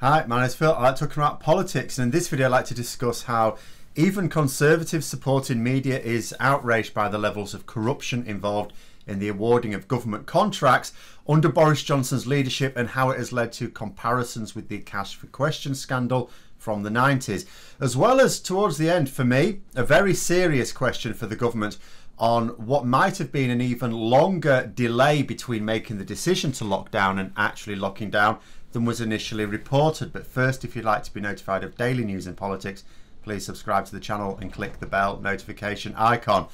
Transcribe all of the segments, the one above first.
Hi, my name is Phil. I like talking about politics, and in this video, I'd like to discuss how even conservative supporting media is outraged by the levels of corruption involved in the awarding of government contracts under Boris Johnson's leadership and how it has led to comparisons with the Cash for Questions scandal from the 90s. As well as, towards the end, for me, a very serious question for the government on what might have been an even longer delay between making the decision to lock down and actually locking down than was initially reported. But first, if you'd like to be notified of daily news in politics, please subscribe to the channel and click the bell notification icon.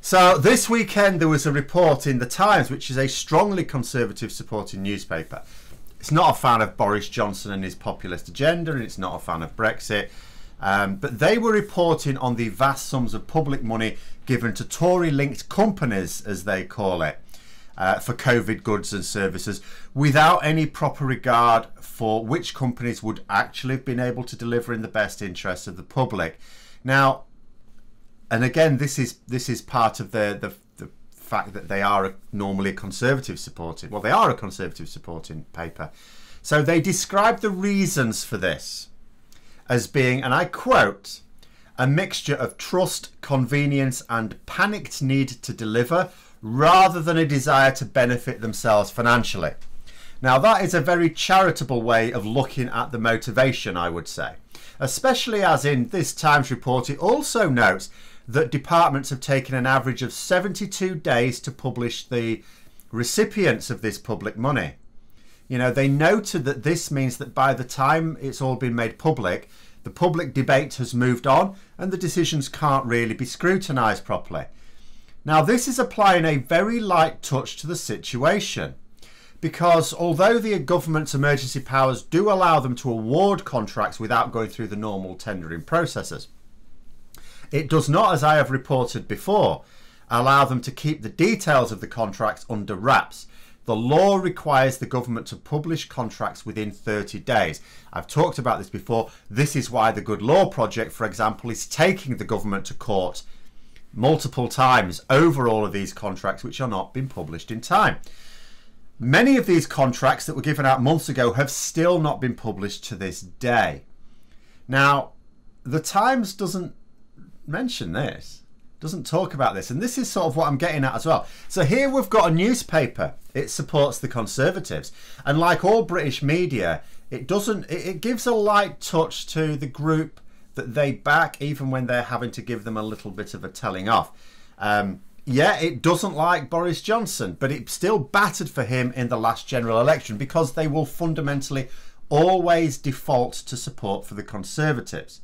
So this weekend there was a report in the Times, which is a strongly conservative supporting newspaper. It's not a fan of Boris Johnson and his populist agenda, and it's not a fan of Brexit. Um, but they were reporting on the vast sums of public money given to Tory linked companies, as they call it uh, for COVID goods and services without any proper regard for which companies would actually have been able to deliver in the best interests of the public. Now, and again, this is this is part of the the, the fact that they are a, normally a conservative supporting. Well, they are a conservative supporting paper. So they describe the reasons for this as being, and I quote, a mixture of trust, convenience, and panicked need to deliver rather than a desire to benefit themselves financially. Now, that is a very charitable way of looking at the motivation, I would say, especially as in this Times report, it also notes that departments have taken an average of 72 days to publish the recipients of this public money. You know, they noted that this means that by the time it's all been made public, the public debate has moved on and the decisions can't really be scrutinised properly. Now, this is applying a very light touch to the situation because although the government's emergency powers do allow them to award contracts without going through the normal tendering processes, it does not, as I have reported before, allow them to keep the details of the contracts under wraps. The law requires the government to publish contracts within 30 days. I've talked about this before. This is why the Good Law Project, for example, is taking the government to court multiple times over all of these contracts which are not being published in time. Many of these contracts that were given out months ago have still not been published to this day. Now, the Times doesn't mention this, doesn't talk about this, and this is sort of what I'm getting at as well. So here we've got a newspaper, it supports the Conservatives, and like all British media, it doesn't, it, gives a light touch to the group that they back even when they're having to give them a little bit of a telling off. Um, yeah, it doesn't like Boris Johnson, but it still battered for him in the last general election because they will fundamentally always default to support for the Conservatives.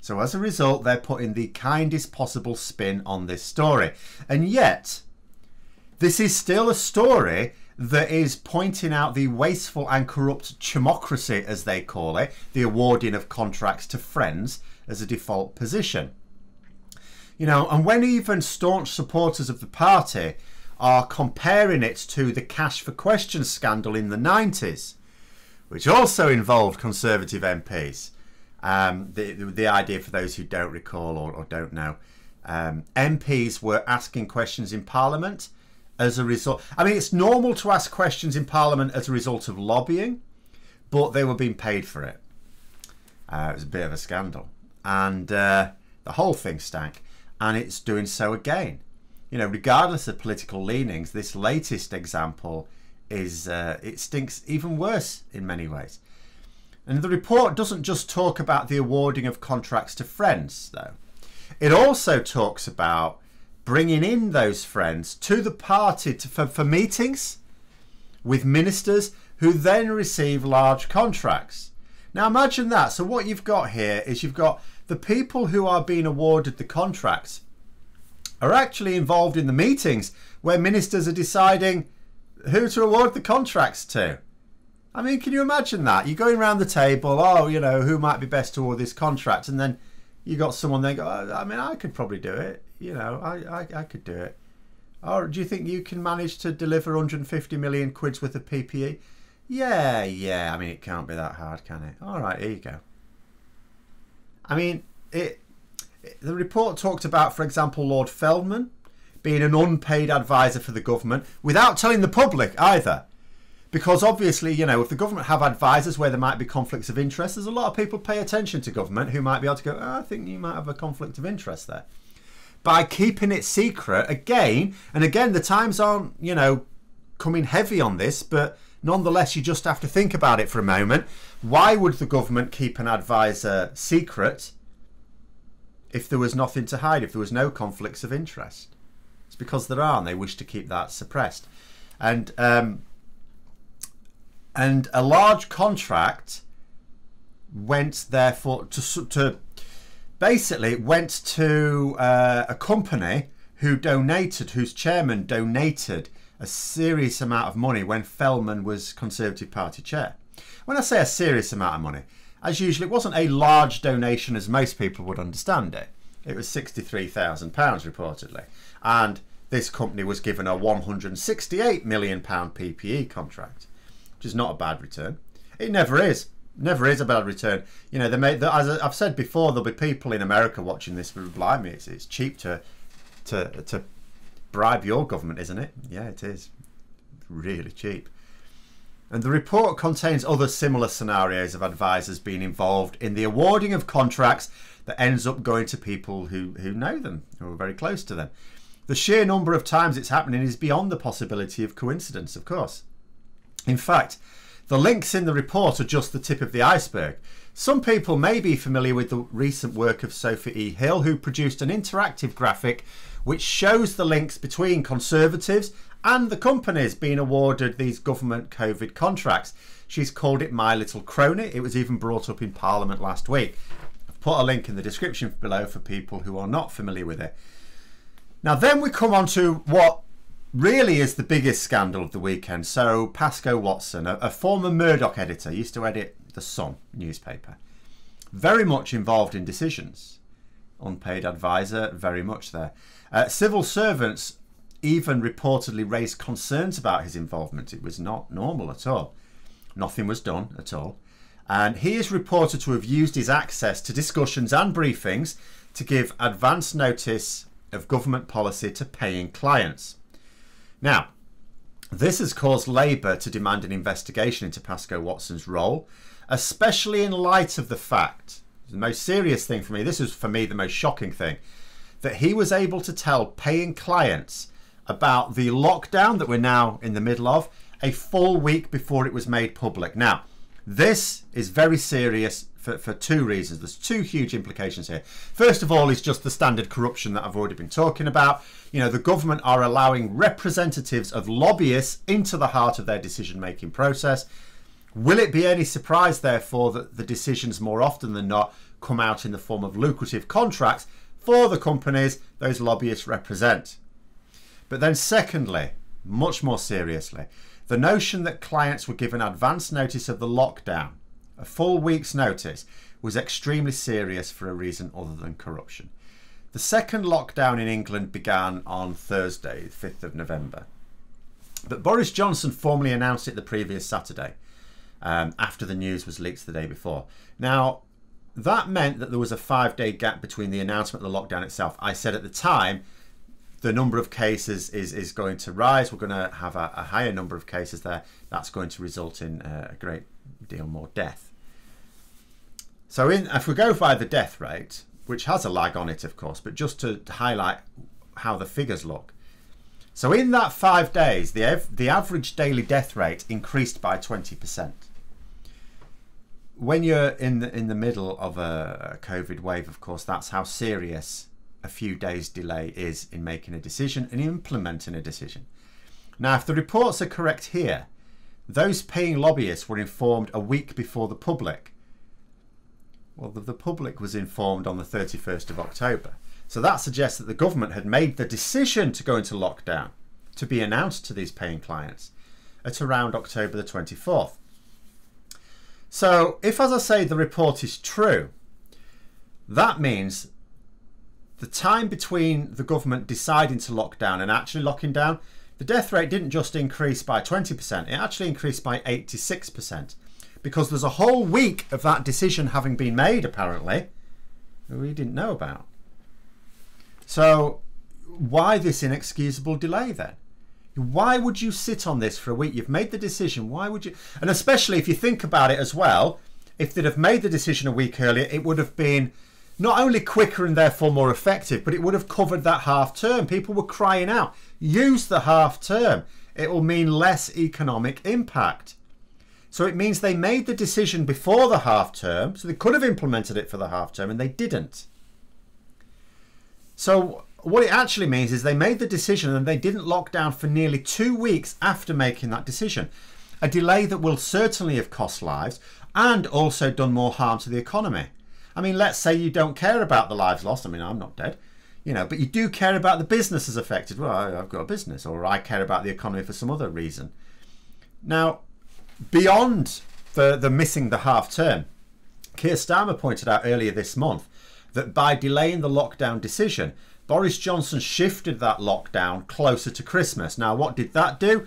So as a result, they're putting the kindest possible spin on this story. And yet, this is still a story that is pointing out the wasteful and corrupt chumocracy, as they call it, the awarding of contracts to friends as a default position. You know, and when even staunch supporters of the party are comparing it to the Cash for Questions scandal in the 90s, which also involved Conservative MPs. Um, the, the idea for those who don't recall or, or don't know, um, MPs were asking questions in Parliament as a result. I mean, it's normal to ask questions in Parliament as a result of lobbying, but they were being paid for it. Uh, it was a bit of a scandal, and uh, the whole thing stank. And it's doing so again. You know, regardless of political leanings, this latest example is uh, it stinks even worse in many ways. And the report doesn't just talk about the awarding of contracts to friends, though. It also talks about bringing in those friends to the party to, for, for meetings with ministers who then receive large contracts. Now imagine that. So what you've got here is you've got the people who are being awarded the contracts are actually involved in the meetings where ministers are deciding who to award the contracts to. I mean, can you imagine that? You're going around the table, oh, you know, who might be best to award this contract? And then you got someone there go, oh, I mean, I could probably do it you know, I, I, I could do it. Or do you think you can manage to deliver 150 million quid's worth of PPE? Yeah, yeah. I mean, it can't be that hard, can it? All right, here you go. I mean, it. The report talked about, for example, Lord Feldman being an unpaid advisor for the government without telling the public either. because obviously, you know, if the government have advisors where there might be conflicts of interest, there's a lot of people pay attention to government who might be able to go, oh, I think you might have a conflict of interest there. By keeping it secret, again, and again, the times aren't, you know, coming heavy on this, but nonetheless, you just have to think about it for a moment. Why would the government keep an advisor secret if there was nothing to hide, if there was no conflicts of interest? It's because there are, and they wish to keep that suppressed. And um, and a large contract went therefore to to basically went to uh, a company who donated, whose chairman donated a serious amount of money when Feldman was Conservative Party chair. When I say a serious amount of money, as usual, it wasn't a large donation as most people would understand it. It was £63,000 reportedly. And this company was given a £168 million PPE contract which is not a bad return. It never is. Never is a bad return. You know, they may, as I've said before, there'll be people in America watching this who blimey, it's, it's cheap to, to, to bribe your government, isn't it? Yeah, it is. Really cheap. And the report contains other similar scenarios of advisors being involved in the awarding of contracts that ends up going to people who, who know them, who are very close to them. The sheer number of times it's happening is beyond the possibility of coincidence, of course. In fact, the links in the report are just the tip of the iceberg. Some people may be familiar with the recent work of Sophie E. Hill, who produced an interactive graphic which shows the links between Conservatives and the companies being awarded these government COVID contracts. She's called it My Little Crony. It was even brought up in Parliament last week. I've put a link in the description below for people who are not familiar with it. Now, then we come on to what really is the biggest scandal of the weekend. So, Pascoe Watson, a, a, former Murdoch editor, used to edit the Sun newspaper, very much involved in decisions. Unpaid advisor, very much there. Uh, civil servants even reportedly raised concerns about his involvement. It was not normal at all. Nothing was done at all. And he is reported to have used his access to discussions and briefings to give advance notice of government policy to paying clients. Now, this has caused Labour to demand an investigation into Pascoe Watson's role, especially in light of the fact, the most serious thing for me, this is for me the most shocking thing, that he was able to tell paying clients about the lockdown that we're now in the middle of a full week before it was made public. Now, this is very serious for, for two reasons. There's two huge implications here. First of all, is just the standard corruption that I've already been talking about. You know, the government are allowing representatives of lobbyists into the heart of their decision making process. Will it be any surprise, therefore, that the decisions more often than not come out in the form of lucrative contracts for the companies those lobbyists represent? But then, secondly, much more seriously, the notion that clients were given advance notice of the lockdown a full week's notice was extremely serious for a reason other than corruption. The second lockdown in England began on Thursday, the 5th of November. But Boris Johnson formally announced it the previous Saturday, um, after the news was leaked the day before. Now, that meant that there was a five day gap between the announcement of the lockdown itself. I said at the time, the number of cases is, is going to rise. We're going to have a, a higher number of cases there. That's going to result in uh, a great deal more death. So in, if we go by the death rate, which has a lag on it, of course, but just to highlight how the figures look. So in that five days, the, the average daily death rate increased by 20%. When you're in the, in the middle of a COVID wave, of course, that's how serious a few days delay is in making a decision and implementing a decision. Now, if the reports are correct here, those paying lobbyists were informed a week before the public well, the, the public was informed on the 31st of October. So that suggests that the government had made the decision to go into lockdown to be announced to these paying clients at around October the 24th. So, if, as I say, the report is true, that means the time between the government deciding to lock down and actually locking down, the death rate didn't just increase by 20%, it actually increased by 86% because there's a whole week of that decision having been made, apparently, we didn't know about. So, why this inexcusable delay then? Why would you sit on this for a week? You've made the decision. Why would you? And especially if you think about it as well, if they'd have made the decision a week earlier, it would have been not only quicker and therefore more effective, but it would have covered that half term. People were crying out, use the half term. It will mean less economic impact. So it means they made the decision before the half term, so they could have implemented it for the half term and they didn't. So what it actually means is they made the decision and they didn't lock down for nearly two weeks after making that decision. A delay that will certainly have cost lives and also done more harm to the economy. I mean, let's say you don't care about the lives lost. I mean, I'm not dead, you know, but you do care about the businesses affected. Well, I've got a business, or I care about the economy for some other reason. Now, beyond the, the missing the half term, Keir Starmer pointed out earlier this month that by delaying the lockdown decision, Boris Johnson shifted that lockdown closer to Christmas. Now, what did that do?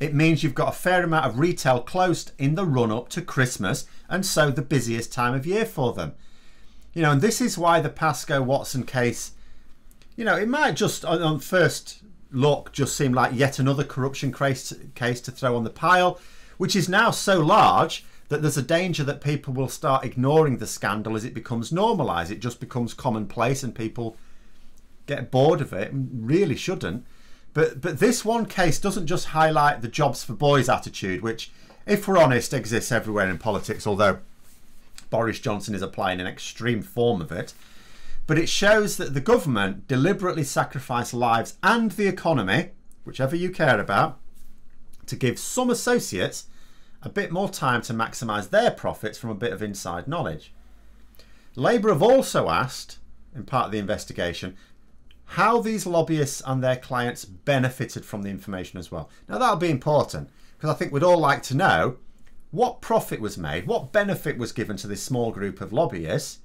It means you've got a fair amount of retail closed in the run up to Christmas and so the busiest time of year for them. You know, and this is why the Pascoe Watson case, you know, it might just on first look just seem like yet another corruption case, case to throw on the pile, which is now so large that there's a danger that people will start ignoring the scandal as it becomes normalised. It just becomes commonplace and people get bored of it and really shouldn't. But but this one case doesn't just highlight the jobs for boys attitude, which, if we're honest, exists everywhere in politics, although Boris Johnson is applying an extreme form of it. But it shows that the government deliberately sacrificed lives and the economy, whichever you care about, to give some associates a bit more time to maximise their profits from a bit of inside knowledge. Labour have also asked, in part of the investigation, how these lobbyists and their clients benefited from the information as well. Now that'll be important because I think we'd all like to know what profit was made, what benefit was given to this small group of lobbyists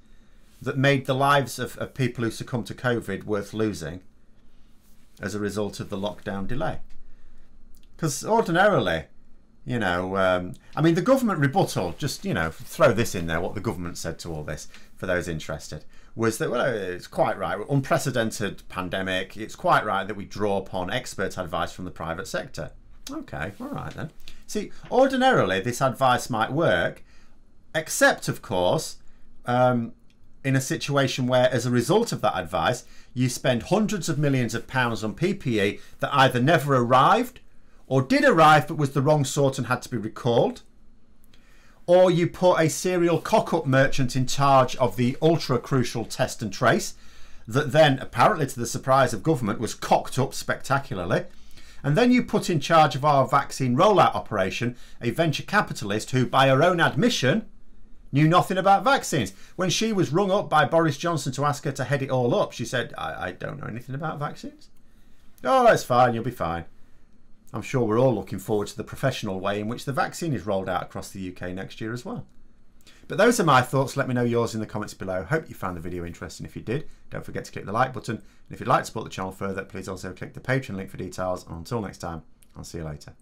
that made the lives of, of people who succumbed to COVID worth losing as a result of the lockdown delay. Because ordinarily, you know, um, I mean, the government rebuttal, just, you know, throw this in there, what the government said to all this for those interested was that well, it's quite right. Unprecedented pandemic. It's quite right that we draw upon expert advice from the private sector. Okay, all right then. See, ordinarily this advice might work, except of course, um, in a situation where, as a result of that advice, you spend hundreds of millions of pounds on PPE that either never arrived or did arrive but was the wrong sort and had to be recalled. Or you put a serial cock-up merchant in charge of the ultra crucial test and trace that then apparently to the surprise of government was cocked up spectacularly. And then you put in charge of our vaccine rollout operation a venture capitalist who by her own admission knew nothing about vaccines. When she was rung up by boris johnson to ask her to head it all up she said i, I don't know anything about vaccines. Oh that's fine. You'll be fine I'm sure we're all looking forward to the professional way in which the vaccine is rolled out across the UK next year as well. But those are my thoughts. Let me know yours in the comments below. Hope you found the video interesting. If you did, don't forget to click the like button. And if you'd like to support the channel further, please also click the Patreon link for details. And until next time, I'll see you later.